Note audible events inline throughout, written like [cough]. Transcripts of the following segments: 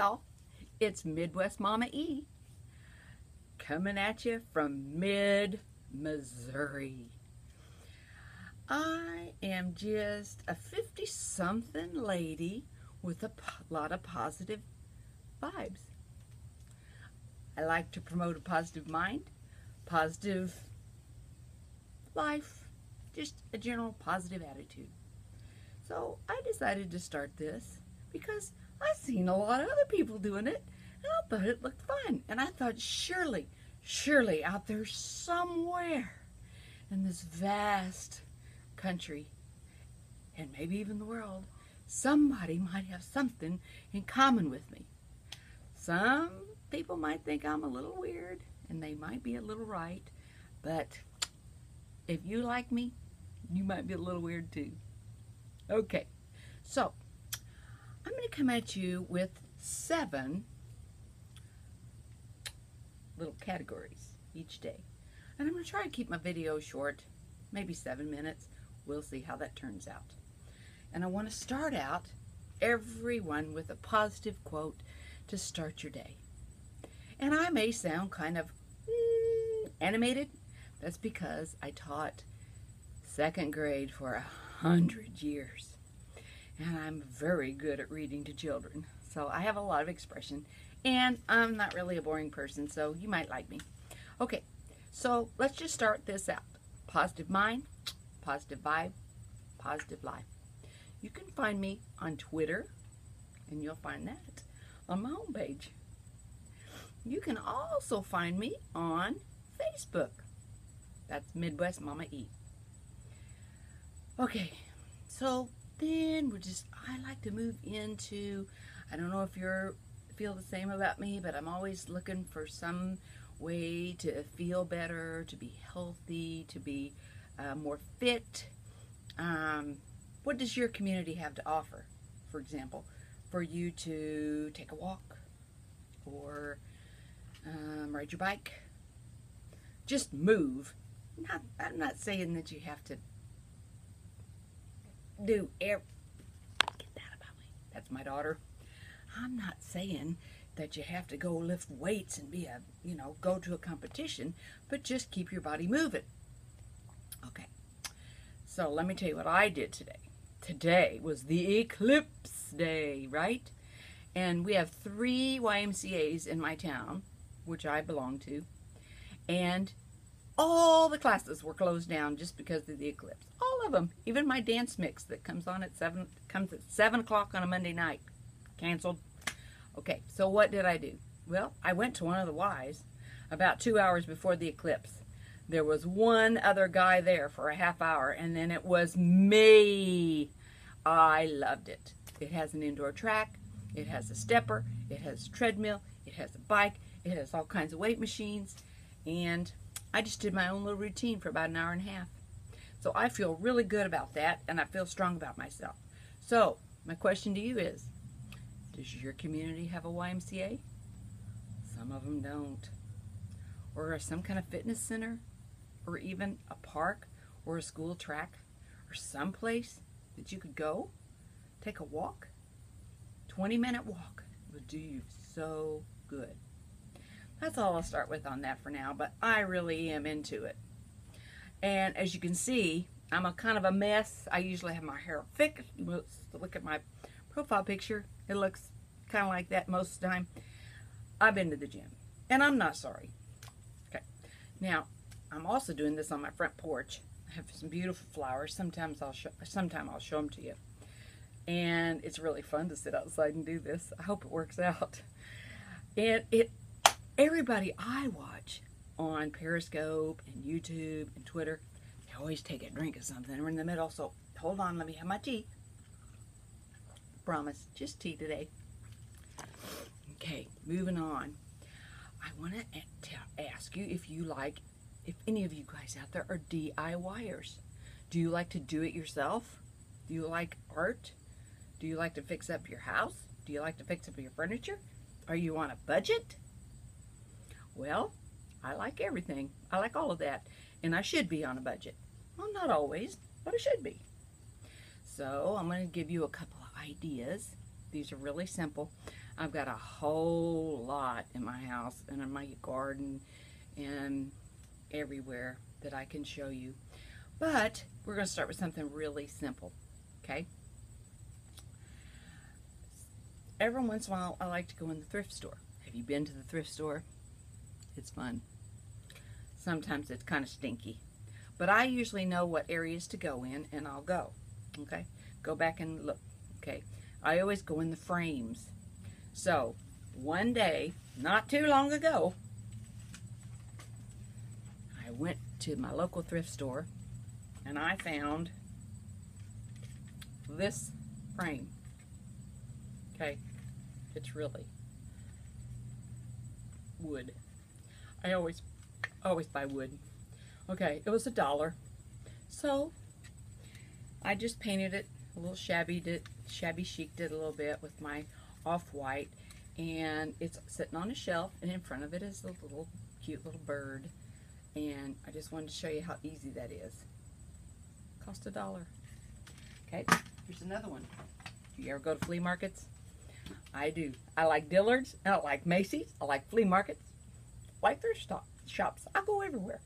y'all. It's Midwest Momma E coming at you from mid Missouri. I am just a 50 something lady with a lot of positive vibes. I like to promote a positive mind, positive life, just a general positive attitude. So I decided to start this because I've seen a lot of other people doing it oh, and I thought it looked fun. And I thought surely, surely out there somewhere in this vast country and maybe even the world, somebody might have something in common with me. Some people might think I'm a little weird and they might be a little right, but if you like me, you might be a little weird too. Okay, so I'm going to come at you with seven little categories each day. And I'm going to try to keep my video short, maybe seven minutes. We'll see how that turns out. And I want to start out everyone with a positive quote to start your day. And I may sound kind of mm, animated. That's because I taught second grade for a hundred years. And I'm very good at reading to children. So I have a lot of expression. And I'm not really a boring person, so you might like me. Okay, so let's just start this out. Positive mind, positive vibe, positive life. You can find me on Twitter, and you'll find that on my homepage. You can also find me on Facebook. That's Midwest Momma E. Okay, so then we're just, I like to move into, I don't know if you feel the same about me, but I'm always looking for some way to feel better, to be healthy, to be uh, more fit. Um, what does your community have to offer, for example, for you to take a walk or um, ride your bike? Just move. Not, I'm not saying that you have to do every. Get that about me. That's my daughter. I'm not saying that you have to go lift weights and be a, you know, go to a competition, but just keep your body moving. Okay. So let me tell you what I did today. Today was the eclipse day, right? And we have three YMCAs in my town, which I belong to. And all the classes were closed down just because of the eclipse. All of them. Even my dance mix that comes on at seven comes at seven o'clock on a Monday night. Canceled. Okay, so what did I do? Well, I went to one of the Ys about two hours before the eclipse. There was one other guy there for a half hour, and then it was me. I loved it. It has an indoor track. It has a stepper. It has a treadmill. It has a bike. It has all kinds of weight machines. And I just did my own little routine for about an hour and a half. So I feel really good about that, and I feel strong about myself. So my question to you is, does your community have a YMCA? Some of them don't. Or some kind of fitness center? Or even a park or a school track? Or some place that you could go? Take a walk? 20 minute walk would do you so good. That's all I'll start with on that for now, but I really am into it. And as you can see, I'm a kind of a mess. I usually have my hair fixed. Look at my profile picture. It looks kind of like that most of the time. I've been to the gym, and I'm not sorry. Okay, now I'm also doing this on my front porch. I have some beautiful flowers. Sometimes I'll show. Sometime I'll show them to you. And it's really fun to sit outside and do this. I hope it works out. And it everybody I watch on Periscope and YouTube and Twitter, they always take a drink of something. We're in the middle, so hold on, let me have my tea. Promise, just tea today. Okay, moving on. I want to ask you if you like, if any of you guys out there are DIYers. Do you like to do it yourself? Do you like art? Do you like to fix up your house? Do you like to fix up your furniture? Are you on a budget? Well, I like everything. I like all of that. And I should be on a budget. Well, not always, but I should be. So I'm going to give you a couple of ideas These are really simple. I've got a whole lot in my house and in my garden and everywhere that I can show you. But we're going to start with something really simple, okay? Every once in a while, I like to go in the thrift store. Have you been to the thrift store? It's fun. Sometimes it's kind of stinky. But I usually know what areas to go in, and I'll go, okay? Go back and look, okay? I always go in the frames. So, one day, not too long ago, I went to my local thrift store and I found this frame. Okay, it's really wood. I always, always buy wood. Okay, it was a dollar. So, I just painted it a little shabby, it, shabby chic did a little bit with my off-white. And it's sitting on a shelf, and in front of it is a little cute little bird. And I just wanted to show you how easy that is. Cost a dollar. Okay, here's another one. Do you ever go to flea markets? I do. I like Dillard's, I like Macy's, I like flea markets, like thrift stop, shops. I go everywhere.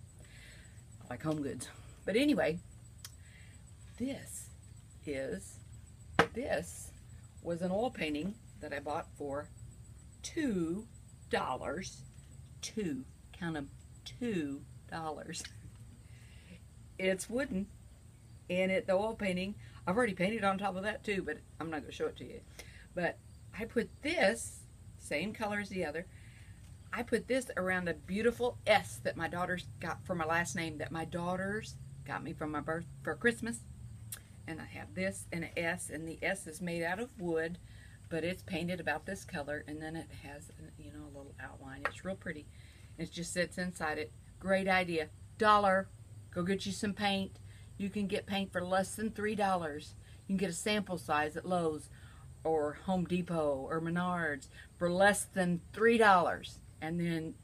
I like home goods. But anyway, this is, this was an oil painting that I bought for two dollars. Two, count them, two dollars. It's wooden, and it the oil painting. I've already painted on top of that too, but I'm not going to show it to you. But I put this same color as the other. I put this around a beautiful S that my daughters got for my last name that my daughters got me from my birth for Christmas. And I have this and an S, and the S is made out of wood, but it's painted about this color, and then it has, you know, a little outline. It's real pretty. It just sits inside it. Great idea. Dollar. Go get you some paint. You can get paint for less than $3. You can get a sample size at Lowe's or Home Depot or Menards for less than $3. And then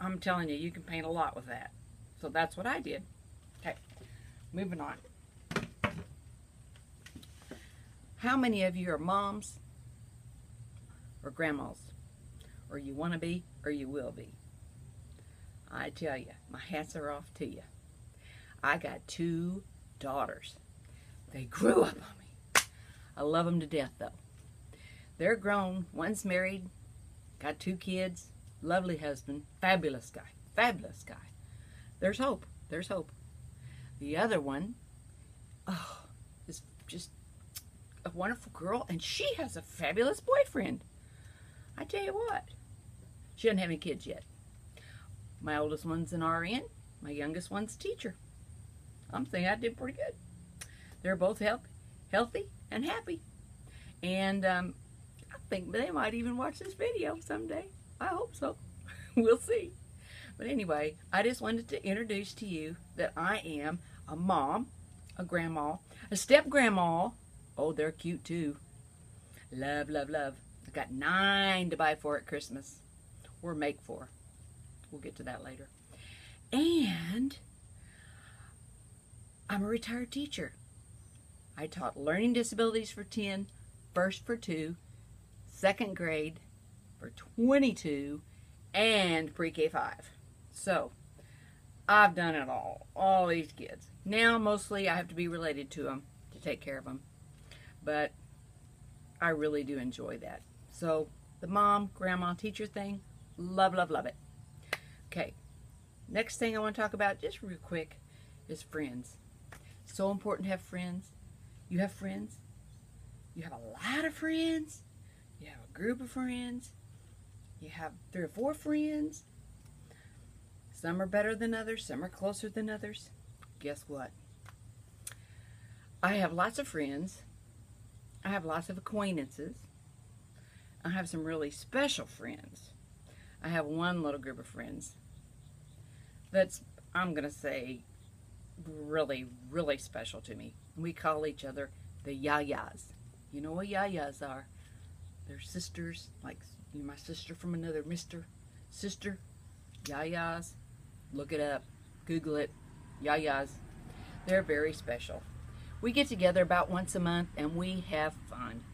I'm telling you, you can paint a lot with that. So that's what I did. Okay, moving on. How many of you are moms or grandmas? Or you want to be or you will be? I tell you, my hats are off to you. I got two daughters. They grew up on me. I love them to death, though. They're grown. One's married, got two kids, lovely husband, fabulous guy, fabulous guy. There's hope. There's hope. The other one, oh, is just a wonderful girl, and she has a fabulous boyfriend. I tell you what, she doesn't have any kids yet. My oldest one's an RN. My youngest one's teacher. I'm saying I did pretty good. They're both health, healthy and happy. And um, I think they might even watch this video someday. I hope so. [laughs] we'll see. But anyway, I just wanted to introduce to you that I am a mom, a grandma, a step grandma. Oh, they're cute too. Love, love, love. I got nine to buy for at Christmas or make for. We'll get to that later. And I'm a retired teacher. I taught learning disabilities for 10, first for 2, second grade for 22, and pre-K 5. So, I've done it all, all these kids. Now, mostly I have to be related to them to take care of them. But I really do enjoy that. So, the mom, grandma, teacher thing, love, love, love it. Okay, next thing I want to talk about, just real quick, is friends. So important to have friends. You have friends. You have a lot of friends. You have a group of friends. You have three or four friends. Some are better than others. Some are closer than others. Guess what? I have lots of friends. I have lots of acquaintances. I have some really special friends. I have one little group of friends that's, I'm going to say, really, really special to me. We call each other the Yayas. You know what Yayas are? They're sisters, like you're my sister from another Mr. Sister. Yayas. Look it up. Google it. Yayas. They're very special. We get together about once a month and we have fun.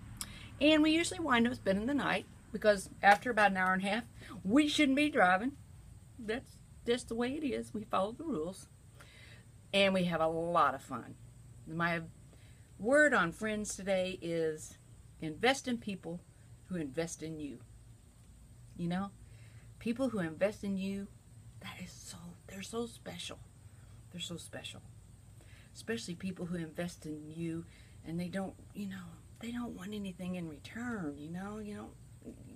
And we usually wind up spending the night because after about an hour and a half, we shouldn't be driving. That's just the way it is. We follow the rules. And we have a lot of fun. My word on friends today is invest in people who invest in you. You know, people who invest in you, that is so, they're so special. They're so special. Especially people who invest in you and they don't, you know, they don't want anything in return, you know, you know,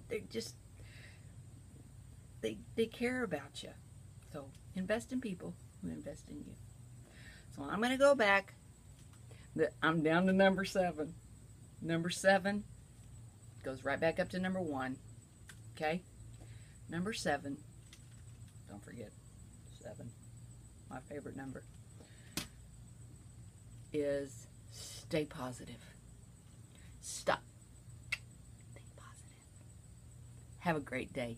they just, they, they care about you. So invest in people who invest in you. So I'm going to go back. I'm down to number seven. Number seven goes right back up to number one. Okay? Number seven. Don't forget seven. My favorite number. Is stay positive. Stop. Think positive. Have a great day.